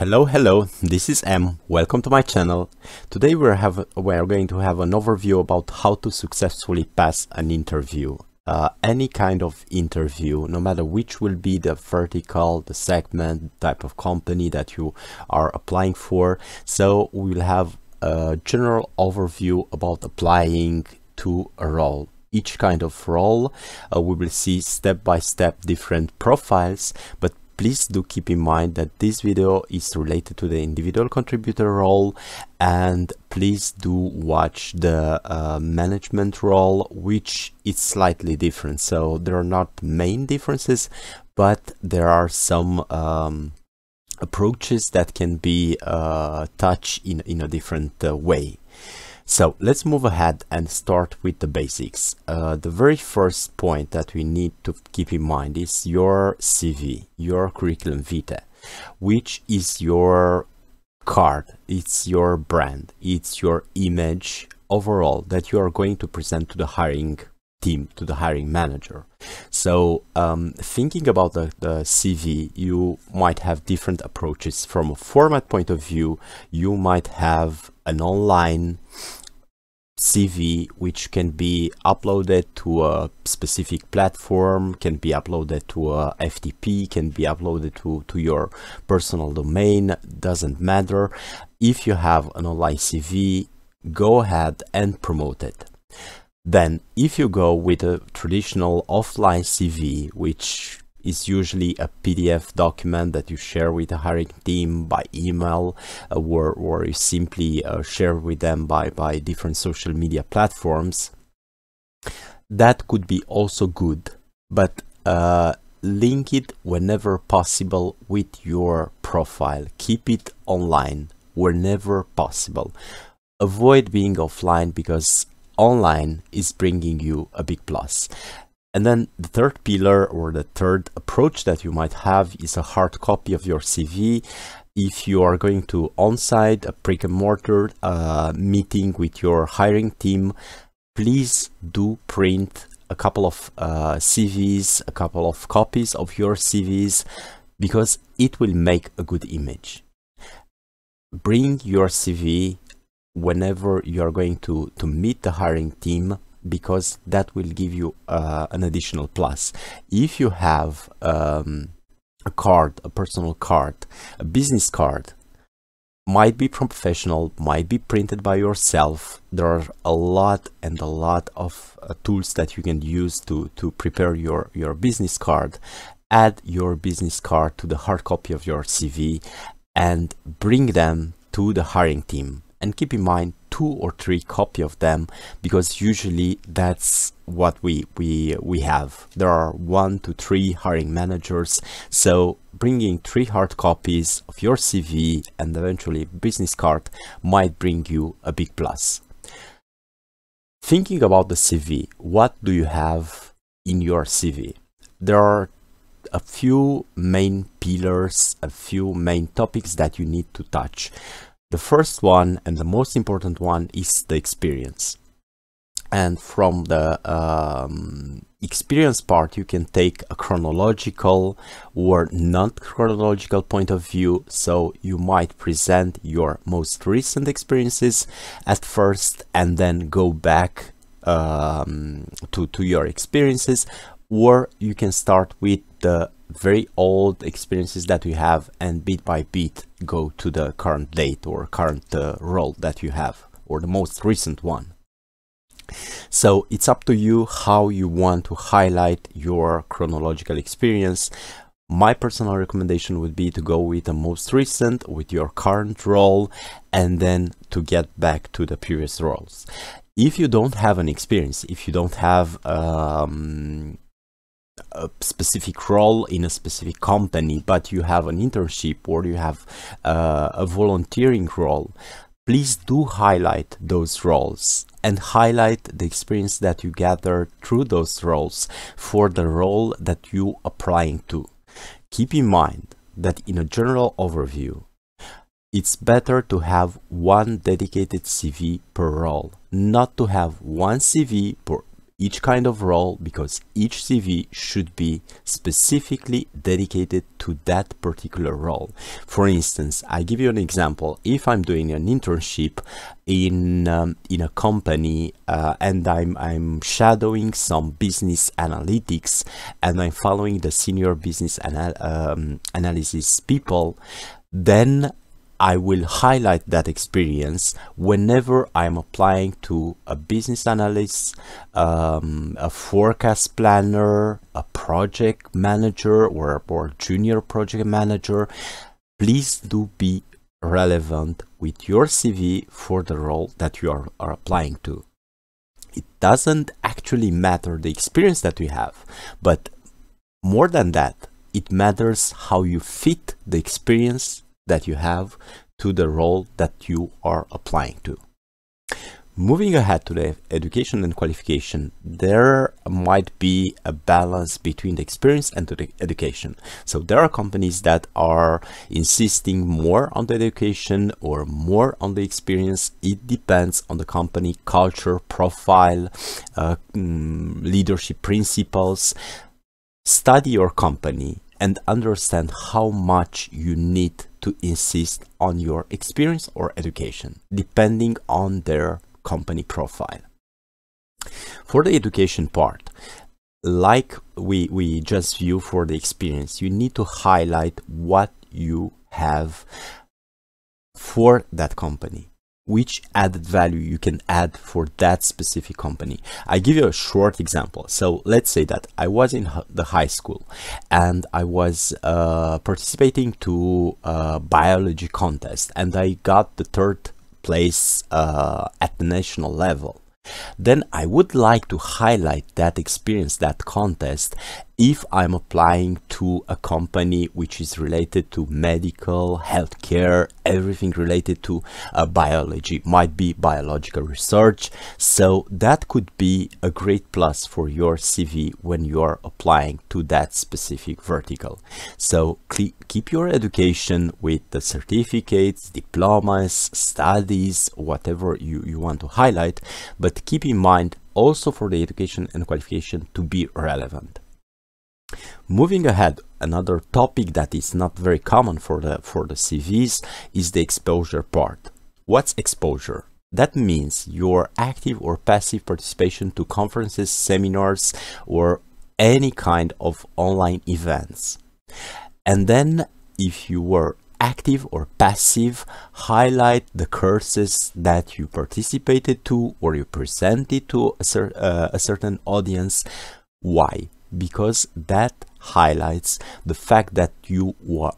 Hello, hello, this is M. Welcome to my channel. Today we are going to have an overview about how to successfully pass an interview. Uh, any kind of interview, no matter which will be the vertical, the segment, type of company that you are applying for. So we will have a general overview about applying to a role each kind of role uh, we will see step by step different profiles but please do keep in mind that this video is related to the individual contributor role and please do watch the uh, management role which is slightly different. So there are not main differences but there are some um, approaches that can be uh, touched in, in a different uh, way so let's move ahead and start with the basics. Uh, the very first point that we need to keep in mind is your CV, your curriculum vitae, which is your card, it's your brand, it's your image overall that you are going to present to the hiring team, to the hiring manager. So um, thinking about the, the CV, you might have different approaches. From a format point of view, you might have an online CV which can be uploaded to a specific platform, can be uploaded to a FTP, can be uploaded to, to your personal domain, doesn't matter. If you have an online CV, go ahead and promote it. Then if you go with a traditional offline CV, which is usually a PDF document that you share with the hiring team by email uh, or, or you simply uh, share with them by, by different social media platforms. That could be also good, but uh, link it whenever possible with your profile. Keep it online whenever possible. Avoid being offline because online is bringing you a big plus. And then the third pillar or the third approach that you might have is a hard copy of your CV. If you are going to on-site a brick and mortar uh, meeting with your hiring team, please do print a couple of uh, CVs, a couple of copies of your CVs, because it will make a good image. Bring your CV whenever you are going to, to meet the hiring team because that will give you uh, an additional plus. If you have um, a card, a personal card, a business card, might be professional, might be printed by yourself. There are a lot and a lot of uh, tools that you can use to, to prepare your, your business card. Add your business card to the hard copy of your CV and bring them to the hiring team and keep in mind two or three copy of them because usually that's what we we we have. There are one to three hiring managers. So bringing three hard copies of your cv and eventually business card might bring you a big plus. Thinking about the cv what do you have in your cv there are a few main pillars a few main topics that you need to touch the first one and the most important one is the experience. And from the um, experience part, you can take a chronological or non-chronological point of view. So you might present your most recent experiences at first and then go back um, to, to your experiences or you can start with the very old experiences that we have and bit by bit go to the current date or current uh, role that you have or the most recent one. So it's up to you how you want to highlight your chronological experience. My personal recommendation would be to go with the most recent, with your current role, and then to get back to the previous roles. If you don't have an experience, if you don't have um, a specific role in a specific company, but you have an internship or you have uh, a volunteering role, please do highlight those roles and highlight the experience that you gather through those roles for the role that you applying to. Keep in mind that in a general overview, it's better to have one dedicated CV per role, not to have one CV for each kind of role because each CV should be specifically dedicated to that particular role. For instance, I give you an example. If I'm doing an internship in um, in a company uh, and I'm I'm shadowing some business analytics and I'm following the senior business anal um, analysis people, then I will highlight that experience whenever I'm applying to a business analyst, um, a forecast planner, a project manager, or, or junior project manager. Please do be relevant with your CV for the role that you are, are applying to. It doesn't actually matter the experience that you have, but more than that, it matters how you fit the experience that you have to the role that you are applying to. Moving ahead to the education and qualification, there might be a balance between the experience and the education. So there are companies that are insisting more on the education or more on the experience. It depends on the company culture, profile, uh, mm, leadership principles. Study your company and understand how much you need to insist on your experience or education, depending on their company profile. For the education part, like we, we just view for the experience, you need to highlight what you have for that company which added value you can add for that specific company. I give you a short example. So let's say that I was in the high school and I was uh, participating to a biology contest and I got the third place uh, at the national level then I would like to highlight that experience, that contest, if I'm applying to a company which is related to medical, healthcare, everything related to uh, biology, might be biological research. So that could be a great plus for your CV when you're applying to that specific vertical. So keep your education with the certificates, diplomas, studies, whatever you, you want to highlight, but keep in mind also for the education and qualification to be relevant. Moving ahead, another topic that is not very common for the for the CVs is the exposure part. What's exposure? That means your active or passive participation to conferences, seminars, or any kind of online events. And then if you were active or passive, highlight the courses that you participated to or you presented to a, cer uh, a certain audience. Why? because that highlights the fact that you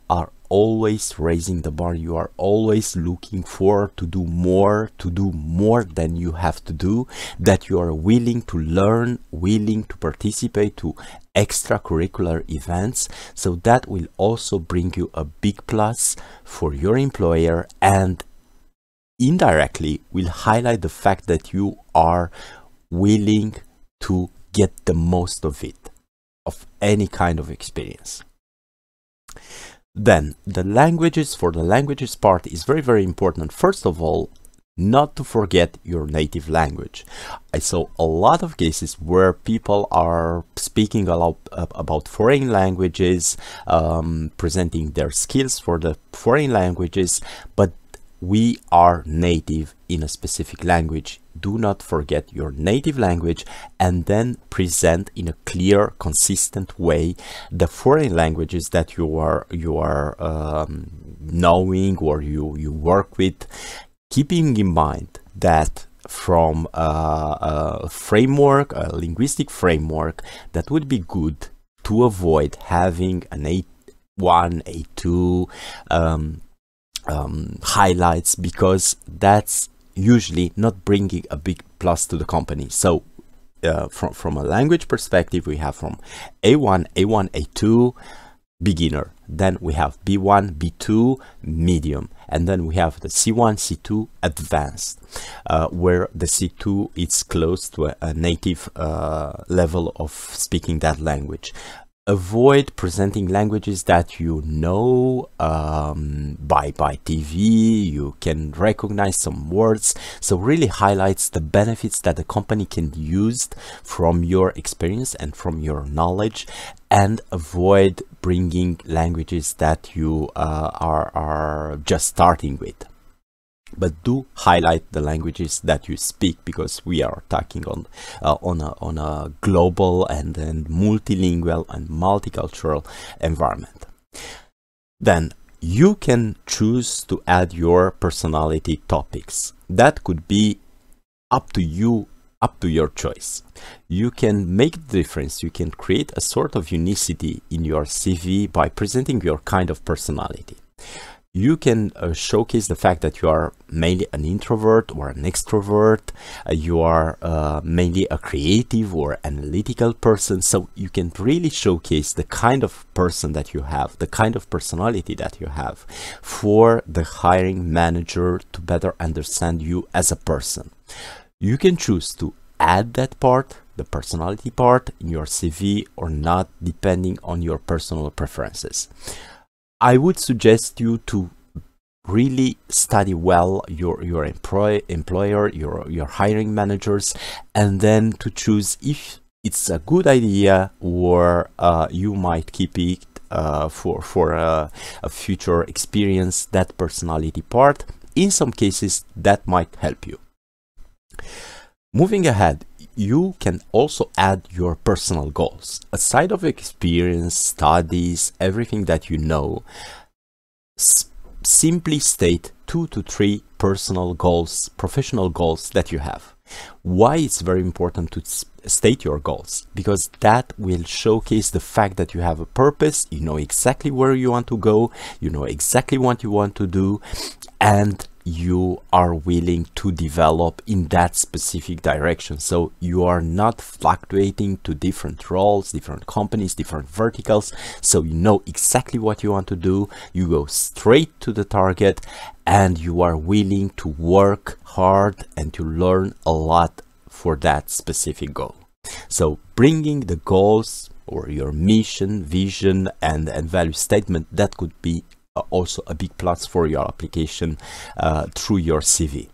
are always raising the bar you are always looking for to do more to do more than you have to do that you are willing to learn willing to participate to extracurricular events so that will also bring you a big plus for your employer and indirectly will highlight the fact that you are willing to get the most of it of any kind of experience. Then the languages for the languages part is very, very important. First of all, not to forget your native language. I saw a lot of cases where people are speaking a lot about foreign languages, um, presenting their skills for the foreign languages, but we are native in a specific language. Do not forget your native language and then present in a clear, consistent way the foreign languages that you are you are um, knowing or you you work with, keeping in mind that from a, a framework, a linguistic framework, that would be good to avoid having an A1, A2, um, um, highlights because that's usually not bringing a big plus to the company. So uh, from, from a language perspective, we have from A1, A1, A2, beginner. Then we have B1, B2, medium. And then we have the C1, C2, advanced, uh, where the C2 is close to a, a native uh, level of speaking that language. Avoid presenting languages that you know um, by by TV you can recognize some words. So really highlights the benefits that the company can use from your experience and from your knowledge and avoid bringing languages that you uh, are, are just starting with but do highlight the languages that you speak because we are talking on uh, on a on a global and then multilingual and multicultural environment. Then you can choose to add your personality topics. That could be up to you up to your choice. You can make the difference. You can create a sort of unicity in your cv by presenting your kind of personality you can uh, showcase the fact that you are mainly an introvert or an extrovert. Uh, you are uh, mainly a creative or analytical person. So you can really showcase the kind of person that you have the kind of personality that you have for the hiring manager to better understand you as a person. You can choose to add that part the personality part in your cv or not depending on your personal preferences I would suggest you to really study well your your employ, employer your your hiring managers and then to choose if it's a good idea or uh, you might keep it uh, for for a, a future experience that personality part. In some cases that might help you moving ahead you can also add your personal goals. Aside of experience, studies, everything that you know, simply state two to three personal goals, professional goals that you have. Why it's very important to state your goals? Because that will showcase the fact that you have a purpose, you know exactly where you want to go, you know exactly what you want to do, and you are willing to develop in that specific direction. So you are not fluctuating to different roles, different companies, different verticals. So you know exactly what you want to do. You go straight to the target and you are willing to work hard and to learn a lot for that specific goal. So bringing the goals or your mission, vision and, and value statement, that could be also a big plus for your application uh, through your CV.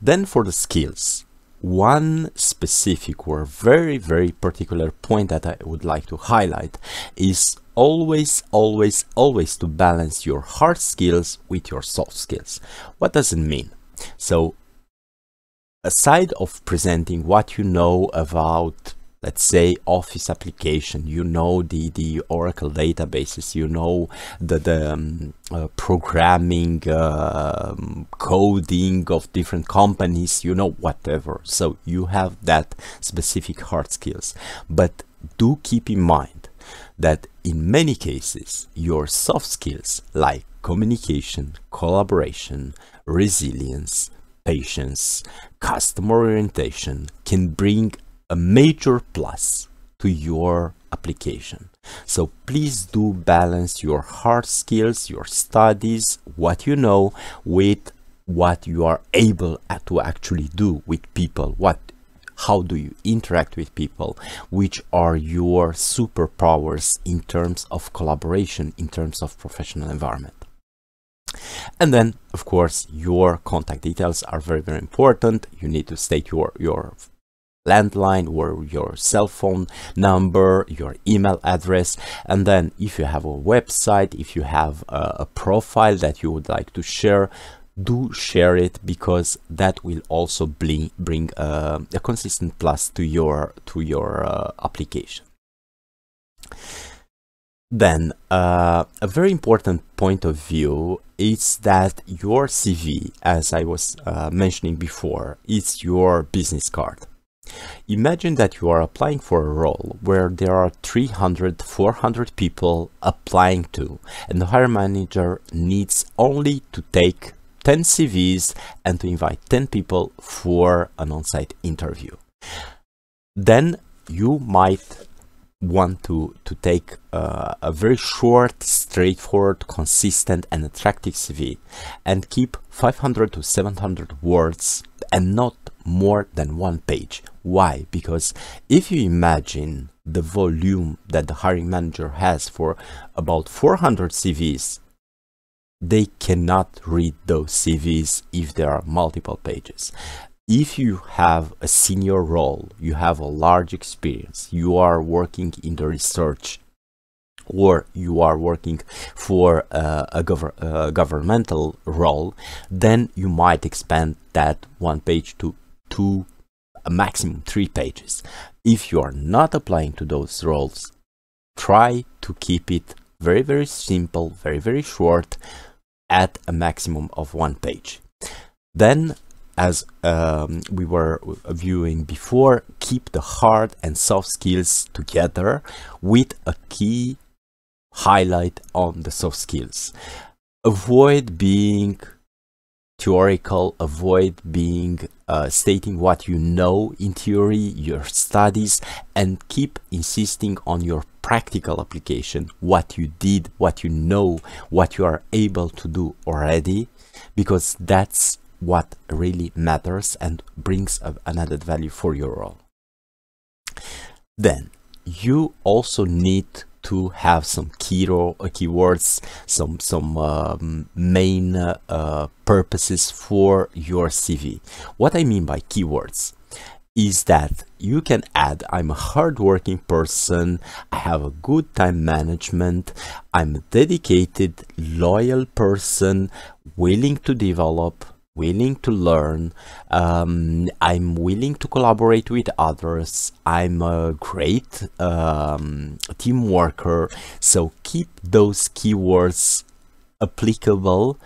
Then for the skills, one specific or very, very particular point that I would like to highlight is always, always, always to balance your hard skills with your soft skills. What does it mean? So aside of presenting what you know about let's say office application. You know the the oracle databases. You know the the um, uh, programming uh, coding of different companies. You know whatever. So you have that specific hard skills. But do keep in mind that in many cases your soft skills like communication collaboration resilience patience customer orientation can bring a major plus to your application. So please do balance your hard skills, your studies, what you know with what you are able to actually do with people. What how do you interact with people which are your superpowers in terms of collaboration in terms of professional environment and then of course your contact details are very very important you need to state your your landline or your cell phone number your email address. And then if you have a website if you have a, a, profile that you would like to share do share it because that will also bring, bring uh, a consistent plus to your to your uh, application. Then uh, a very important point of view is that your CV as I was uh, mentioning before is your business card Imagine that you are applying for a role where there are 300, 400 people applying to, and the hiring manager needs only to take 10 CVs and to invite 10 people for an on-site interview. Then you might want to, to take uh, a very short, straightforward, consistent and attractive CV and keep 500 to 700 words and not more than one page. Why? Because if you imagine the volume that the hiring manager has for about 400 CVs, they cannot read those CVs if there are multiple pages. If you have a senior role, you have a large experience, you are working in the research or you are working for uh, a gov uh, governmental role, then you might expand that one page to two, a maximum three pages. If you are not applying to those roles, try to keep it very, very simple, very, very short at a maximum of one page. Then as um, we were viewing before, keep the hard and soft skills together with a key highlight on the soft skills. Avoid being theoretical, avoid being uh, stating what you know in theory, your studies, and keep insisting on your practical application, what you did, what you know, what you are able to do already, because that's what really matters and brings an added value for your role. Then you also need to have some keto uh, keywords, some some um, main uh, purposes for your CV. What I mean by keywords is that you can add I'm a hardworking person, I have a good time management, I'm a dedicated, loyal person, willing to develop, willing to learn um, i'm willing to collaborate with others. I'm a great um, team worker. So keep those keywords applicable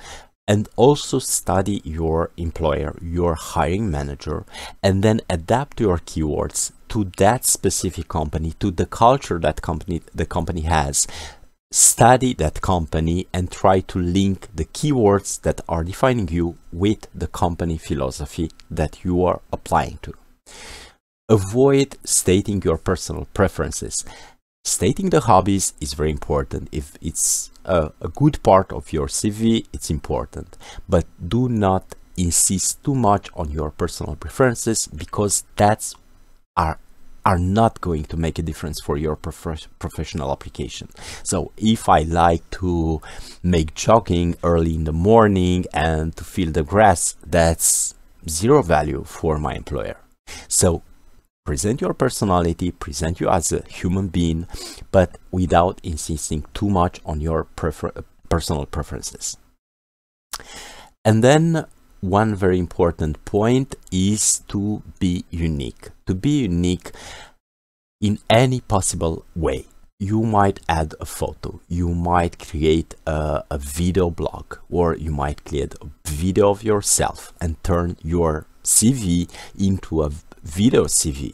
and also study your employer your hiring manager and then adapt your keywords to that specific company to the culture that company the company has study that company and try to link the keywords that are defining you with the company philosophy that you are applying to. Avoid stating your personal preferences. Stating the hobbies is very important. If it's a, a good part of your CV, it's important. But do not insist too much on your personal preferences because that's are are not going to make a difference for your prof professional application. So if I like to make jogging early in the morning and to feel the grass, that's zero value for my employer. So present your personality, present you as a human being, but without insisting too much on your prefer personal preferences. And then one very important point is to be unique. To be unique in any possible way. You might add a photo, you might create a, a video blog, or you might create a video of yourself and turn your CV into a video CV.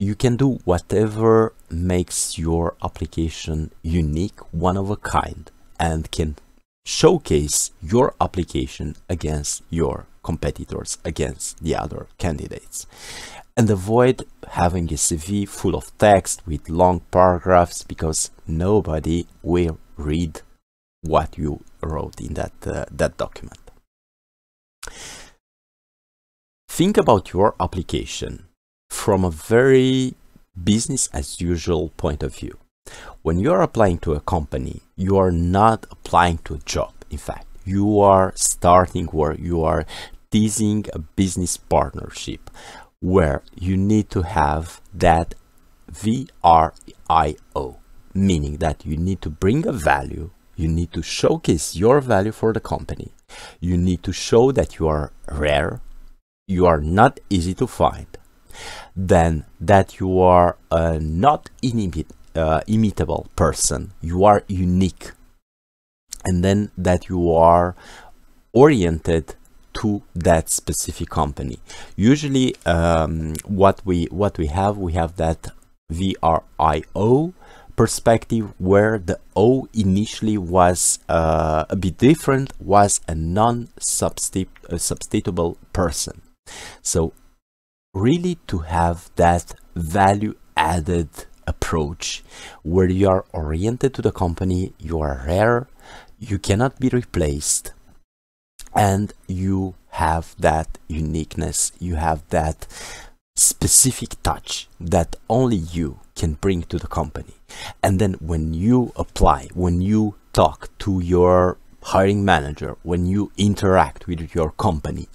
You can do whatever makes your application unique, one of a kind, and can showcase your application against your competitors, against the other candidates. And avoid having a CV full of text with long paragraphs because nobody will read what you wrote in that, uh, that document. Think about your application from a very business as usual point of view. When you are applying to a company, you are not applying to a job. In fact, you are starting where you are teasing a business partnership where you need to have that VRIO, meaning that you need to bring a value, you need to showcase your value for the company, you need to show that you are rare, you are not easy to find, then that you are a not inimit uh, imitable person, you are unique, and then that you are oriented to that specific company. Usually, um, what we what we have, we have that VRIO perspective where the O initially was uh, a bit different, was a non-substitutable person. So really to have that value added approach where you are oriented to the company, you are rare, you cannot be replaced, and you have that uniqueness, you have that specific touch that only you can bring to the company. And then when you apply, when you talk to your hiring manager, when you interact with your company,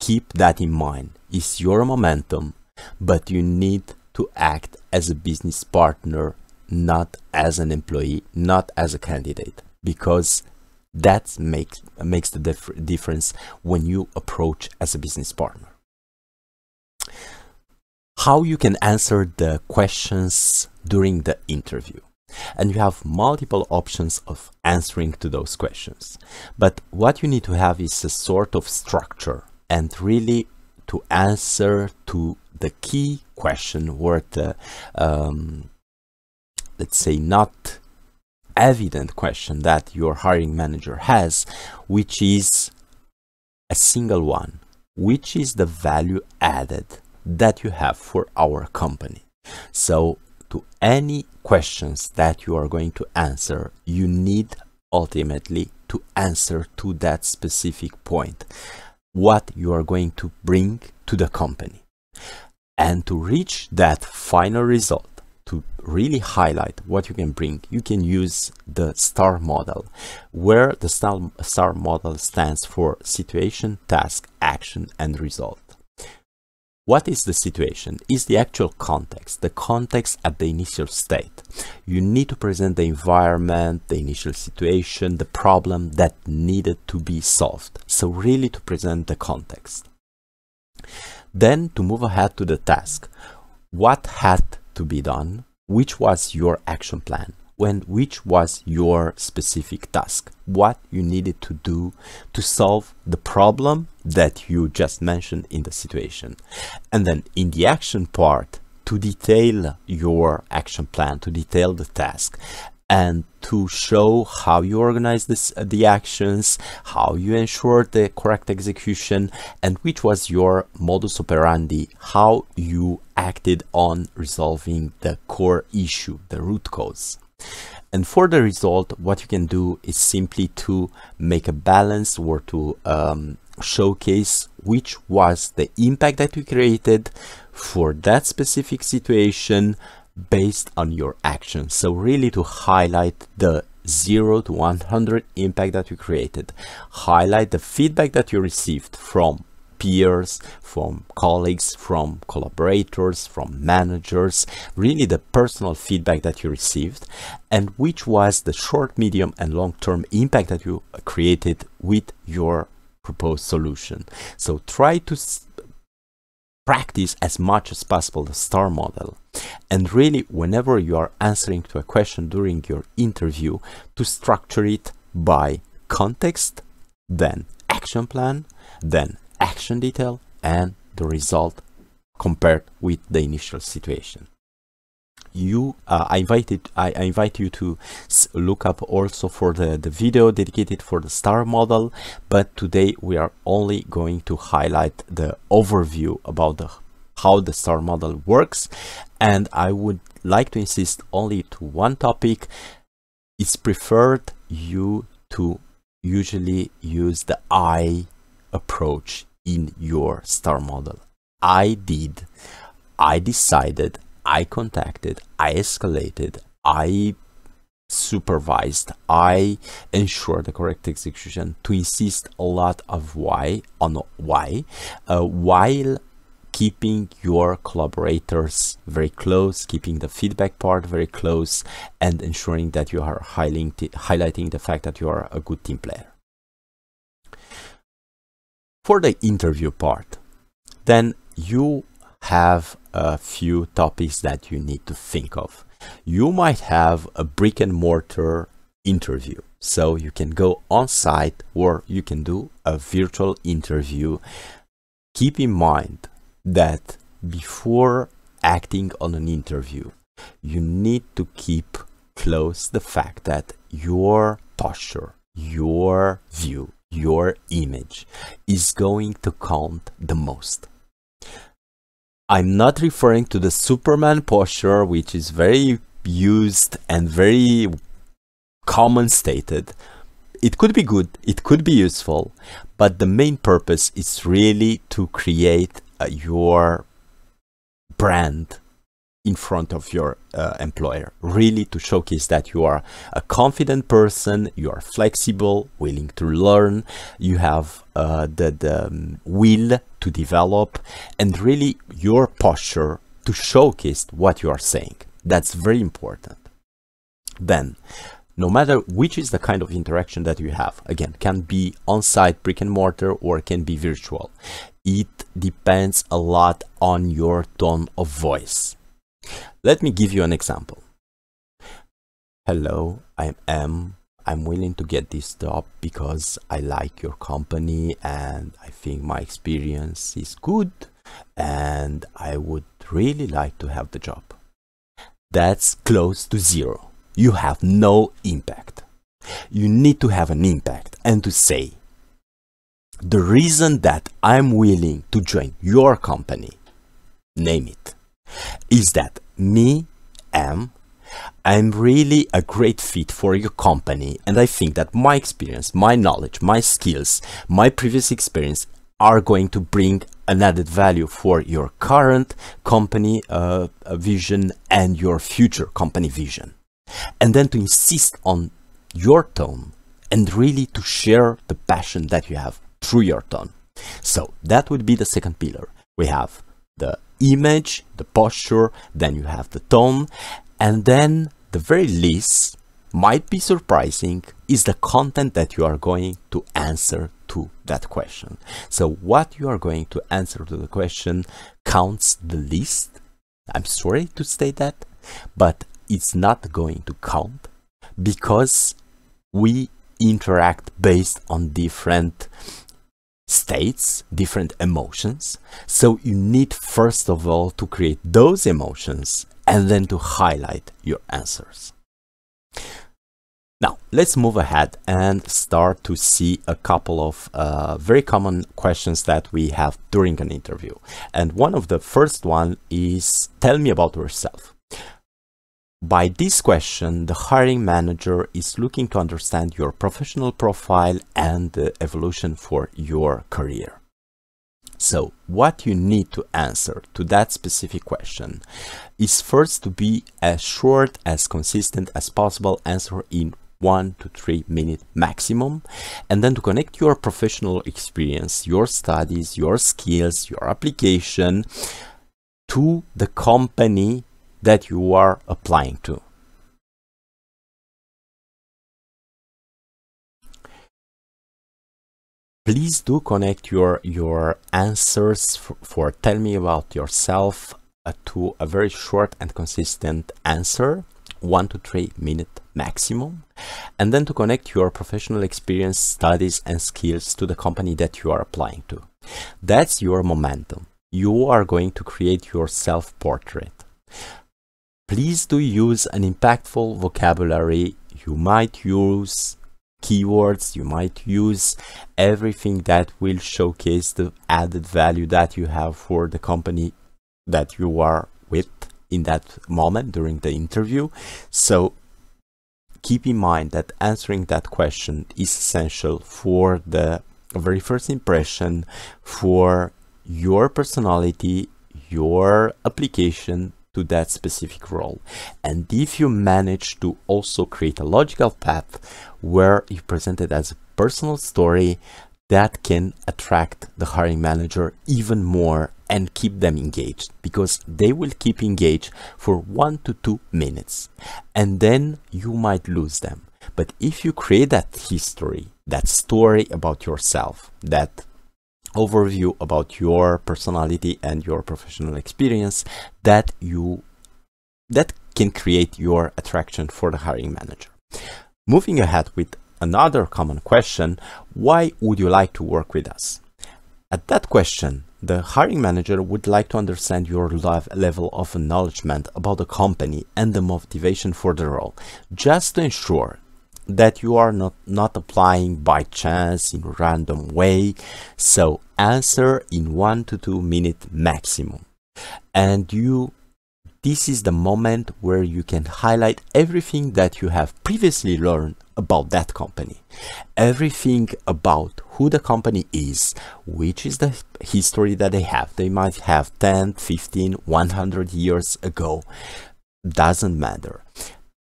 keep that in mind. It's your momentum, but you need to act as a business partner, not as an employee, not as a candidate, because that makes makes the dif difference when you approach as a business partner. How you can answer the questions during the interview. And you have multiple options of answering to those questions. But what you need to have is a sort of structure and really to answer to the key question where the, um, let's say, not evident question that your hiring manager has, which is a single one, which is the value added that you have for our company. So to any questions that you are going to answer, you need ultimately to answer to that specific point what you are going to bring to the company. And to reach that final result, to really highlight what you can bring, you can use the STAR model, where the STAR, model stands for situation, task, action, and result. What is the situation? Is the actual context, the context at the initial state. You need to present the environment, the initial situation, the problem that needed to be solved. So really to present the context. Then to move ahead to the task. What had to be done? Which was your action plan? When which was your specific task, what you needed to do to solve the problem that you just mentioned in the situation. And then in the action part, to detail your action plan, to detail the task, and to show how you organize this, uh, the actions, how you ensure the correct execution, and which was your modus operandi, how you acted on resolving the core issue, the root cause. And for the result, what you can do is simply to make a balance or to um, showcase which was the impact that you created for that specific situation based on your action. So really to highlight the 0 to 100 impact that you created, highlight the feedback that you received from peers, from colleagues, from collaborators, from managers, really the personal feedback that you received, and which was the short, medium, and long-term impact that you created with your proposed solution. So try to practice as much as possible the STAR model. And really, whenever you are answering to a question during your interview, to structure it by context, then action plan, then action detail and the result compared with the initial situation. You uh, I invited I, I, invite you to look up also for the the video dedicated for the star model but today we are only going to highlight the overview about the how the star model works and I would like to insist only to one topic. It's preferred you to usually use the I approach in your star model. I did, I decided, I contacted, I escalated, I supervised, I ensured the correct execution to insist a lot of why on why uh, while keeping your collaborators very close, keeping the feedback part very close and ensuring that you are highlighting the fact that you are a good team player for the interview part, then you have a few topics that you need to think of. You might have a brick and mortar interview. So you can go on site or you can do a virtual interview. Keep in mind that before acting on an interview, you need to keep close the fact that your posture, your view, your image is going to count the most. I'm not referring to the Superman posture, which is very used and very common stated. it could be good, it could be useful, but the main purpose is really to create uh, your brand in front of your uh, employer. Really to showcase that you are a confident person you are flexible willing to learn you have uh, the, the um, will to develop and really your posture to showcase what you are saying. That's very important. Then no matter which is the kind of interaction that you have again can be on-site brick and mortar or can be virtual it depends a lot on your tone of voice let me give you an example. Hello, I'm M. I'm willing to get this job because I like your company and I think my experience is good and I would really like to have the job. That's close to zero. You have no impact. You need to have an impact and to say, the reason that I'm willing to join your company, name it, is that me am I'm really a great fit for your company and I think that my experience, my knowledge, my skills, my previous experience are going to bring an added value for your current company uh, vision and your future company vision. And then to insist on your tone and really to share the passion that you have through your tone. So that would be the second pillar. We have the image, the posture, then you have the tone, and then the very least might be surprising is the content that you are going to answer to that question. So what you are going to answer to the question counts the least. I'm sorry to state that, but it's not going to count because we interact based on different states, different emotions. So you need first of all to create those emotions and then to highlight your answers. Now, let's move ahead and start to see a couple of uh, very common questions that we have during an interview. And one of the first one is, tell me about yourself. By this question, the hiring manager is looking to understand your professional profile and the evolution for your career. So what you need to answer to that specific question is first to be as short as consistent as possible answer in one to three minute maximum and then to connect your professional experience your studies your skills your application to the company that you are applying to. Please do connect your, your answers for, tell me about yourself uh, to a very short and consistent answer, one to three minute maximum, and then to connect your professional experience, studies, and skills to the company that you are applying to. That's your momentum. You are going to create your self portrait. Please do use an impactful vocabulary. You might use keywords, you might use everything that will showcase the added value that you have for the company that you are with in that moment during the interview. So keep in mind that answering that question is essential for the very first impression for your personality, your application, to that specific role. And if you manage to also create a logical path where you present it as a personal story, that can attract the hiring manager even more and keep them engaged because they will keep engaged for one to two minutes and then you might lose them. But if you create that history, that story about yourself, that overview about your personality and your professional experience that you that can create your attraction for the hiring manager. Moving ahead with another common question, why would you like to work with us? At that question, the hiring manager would like to understand your level of acknowledgement about the company and the motivation for the role, just to ensure that you are not, not applying by chance in random way. So answer in one to two minute maximum. And you this is the moment where you can highlight everything that you have previously learned about that company. Everything about who the company is, which is the history that they have. They might have 10, 15, 100 years ago. Doesn't matter.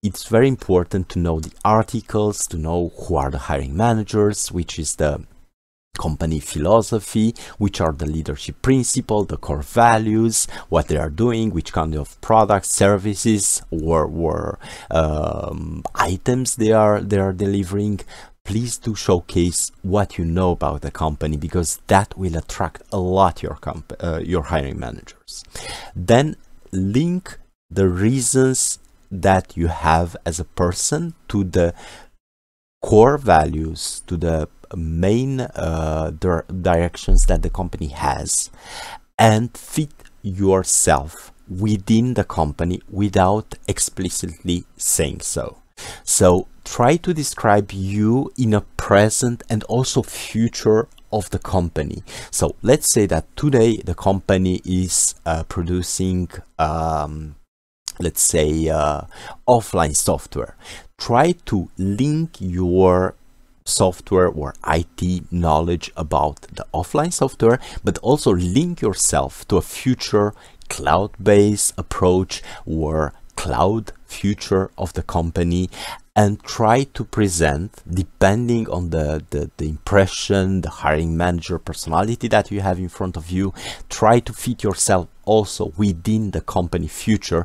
It's very important to know the articles, to know who are the hiring managers, which is the company philosophy, which are the leadership principle, the core values, what they are doing, which kind of products, services, or, or um, items they are they are delivering. Please do showcase what you know about the company because that will attract a lot your comp uh, your hiring managers. Then link the reasons that you have as a person to the core values, to the main uh, directions that the company has and fit yourself within the company without explicitly saying so. So try to describe you in a present and also future of the company. So let's say that today the company is uh, producing, um, let's say, uh, offline software. Try to link your software or IT knowledge about the offline software, but also link yourself to a future cloud-based approach or cloud future of the company and try to present depending on the, the, the, impression the hiring manager personality that you have in front of you try to fit yourself also within the company future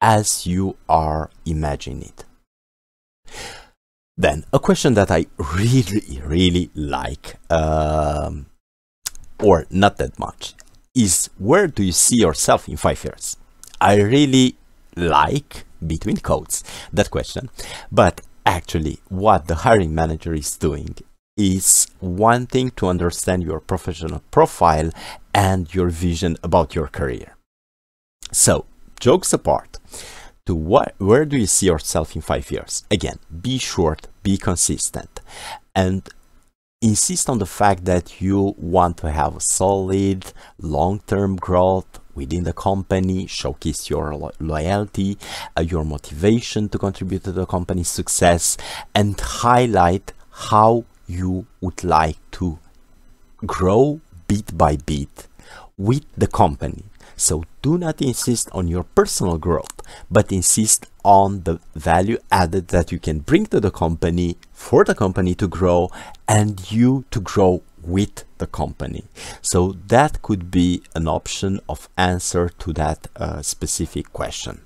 as you are imagining it then a question that I really, really like, um, or not that much, is where do you see yourself in five years? I really like, between quotes, that question. But actually, what the hiring manager is doing is wanting to understand your professional profile and your vision about your career. So, jokes apart, to what where do you see yourself in five years? Again be short be consistent and insist on the fact that you want to have a solid long-term growth within the company showcase your lo loyalty uh, your motivation to contribute to the company's success and highlight how you would like to grow bit by bit with the company. So do not insist on your personal growth, but insist on the value added that you can bring to the company for the company to grow and you to grow with the company. So that could be an option of answer to that uh, specific question.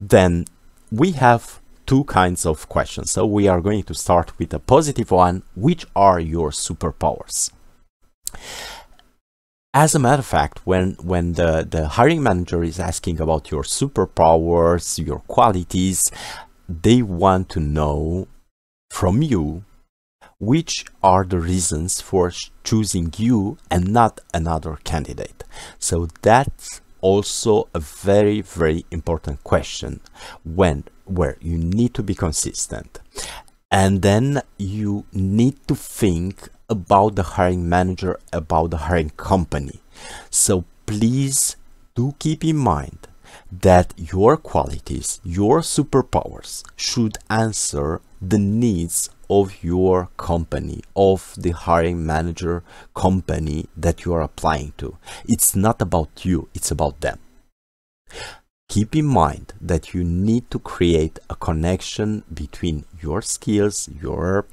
Then we have two kinds of questions. So we are going to start with a positive one. Which are your superpowers? As a matter of fact, when, when the, the hiring manager is asking about your superpowers, your qualities, they want to know from you which are the reasons for choosing you and not another candidate. So that's also a very, very important question when where you need to be consistent. And then you need to think about the hiring manager, about the hiring company. So please do keep in mind that your qualities, your superpowers should answer the needs of your company, of the hiring manager company that you are applying to. It's not about you, it's about them. Keep in mind that you need to create a connection between your skills, your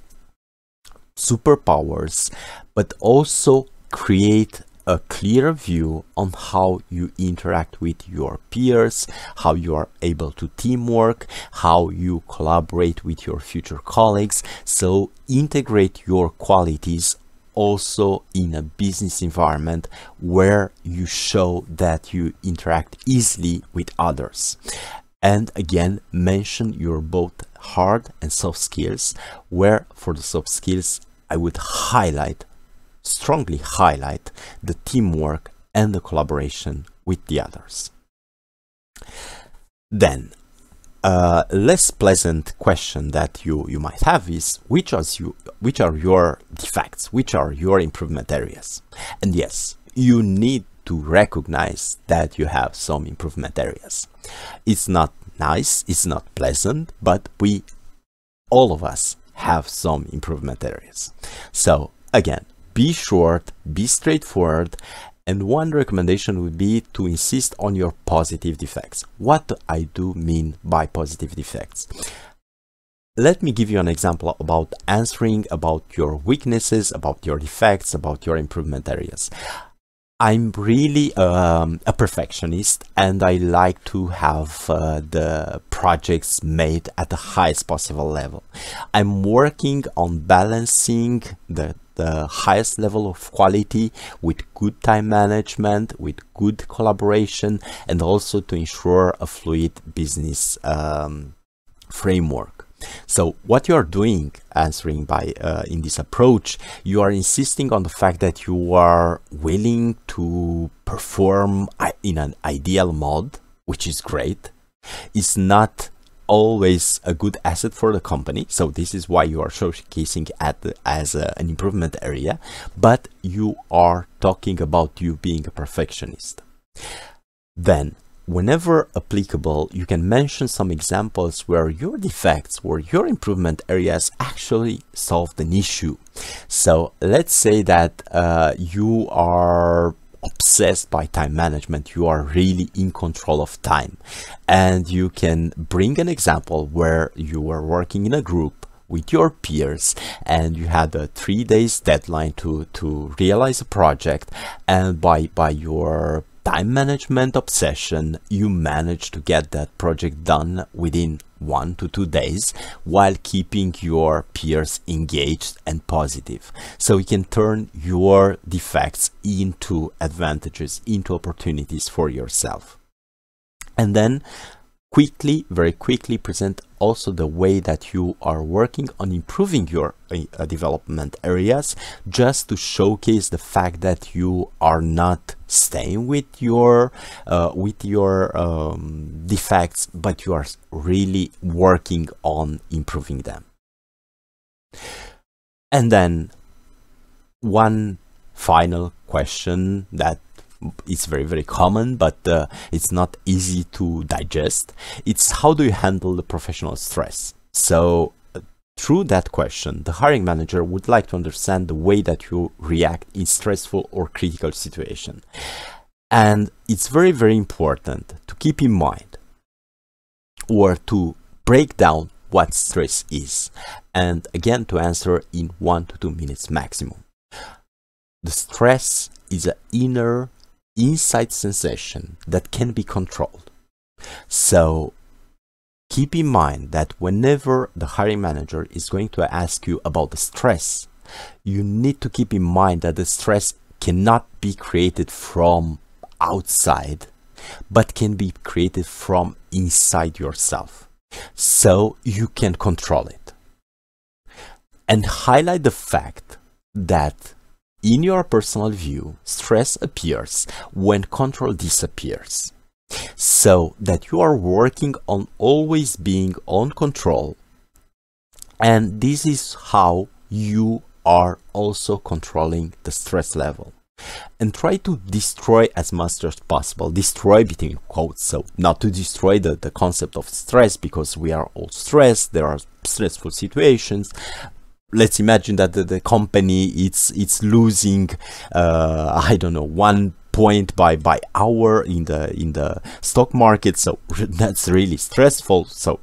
superpowers, but also create a clear view on how you interact with your peers, how you are able to teamwork, how you collaborate with your future colleagues. So integrate your qualities also in a business environment where you show that you interact easily with others. And again, mention your both hard and soft skills, where for the soft skills, I would highlight, strongly highlight the teamwork and the collaboration with the others. Then, a less pleasant question that you, you might have is which you, which are your defects, which are your improvement areas? And yes, you need to recognize that you have some improvement areas. It's not nice, it's not pleasant, but we, all of us, have some improvement areas. So again, be short, be straightforward, and one recommendation would be to insist on your positive defects. What I do mean by positive defects? Let me give you an example about answering about your weaknesses, about your defects, about your improvement areas. I'm really um, a perfectionist and I like to have uh, the projects made at the highest possible level. I'm working on balancing the, the highest level of quality with good time management, with good collaboration, and also to ensure a fluid business um, framework. So what you are doing, answering by uh, in this approach, you are insisting on the fact that you are willing to perform in an ideal mode, which is great. It's not always a good asset for the company. So this is why you are showcasing at as a, an improvement area, but you are talking about you being a perfectionist. Then whenever applicable, you can mention some examples where your defects, or your improvement areas actually solved an issue. So let's say that uh, you are obsessed by time management. You are really in control of time. And you can bring an example where you were working in a group with your peers and you had a three days deadline to to realize a project. And by by your time management obsession, you manage to get that project done within one to two days while keeping your peers engaged and positive. So you can turn your defects into advantages, into opportunities for yourself. And then quickly, very quickly present also the way that you are working on improving your uh, development areas just to showcase the fact that you are not staying with your uh, with your um, defects but you are really working on improving them. And then one final question that it's very very common but uh, it's not easy to digest. It's how do you handle the professional stress? So through that question the hiring manager would like to understand the way that you react in stressful or critical situation and it's very very important to keep in mind or to break down what stress is and again to answer in one to two minutes maximum the stress is an inner inside sensation that can be controlled. So keep in mind that whenever the hiring manager is going to ask you about the stress, you need to keep in mind that the stress cannot be created from outside, but can be created from inside yourself. So you can control it. And highlight the fact that in your personal view, stress appears when control disappears. So that you are working on always being on control. And this is how you are also controlling the stress level. And try to destroy as much as possible. Destroy between quotes. So not to destroy the, the concept of stress because we are all stressed. There are stressful situations let's imagine that the, the company it's it's losing uh, I don't know one point by by hour in the in the stock market. So that's really stressful. So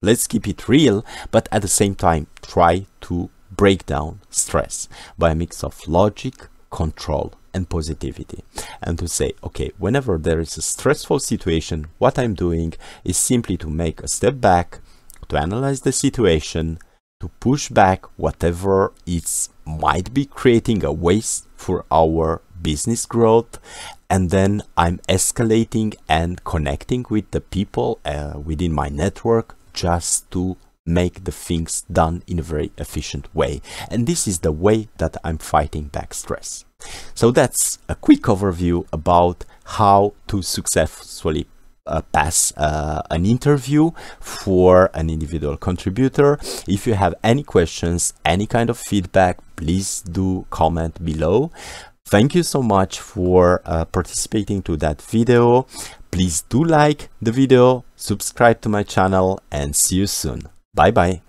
let's keep it real but at the same time try to break down stress by a mix of logic control and positivity. And to say okay whenever there is a stressful situation what i'm doing is simply to make a step back to analyze the situation to push back whatever it might be creating a waste for our business growth and then I'm escalating and connecting with the people uh, within my network just to make the things done in a very efficient way and this is the way that I'm fighting back stress. So that's a quick overview about how to successfully uh, pass uh, an interview for an individual contributor. If you have any questions, any kind of feedback, please do comment below. Thank you so much for uh, participating to that video. Please do like the video, subscribe to my channel and see you soon. Bye bye.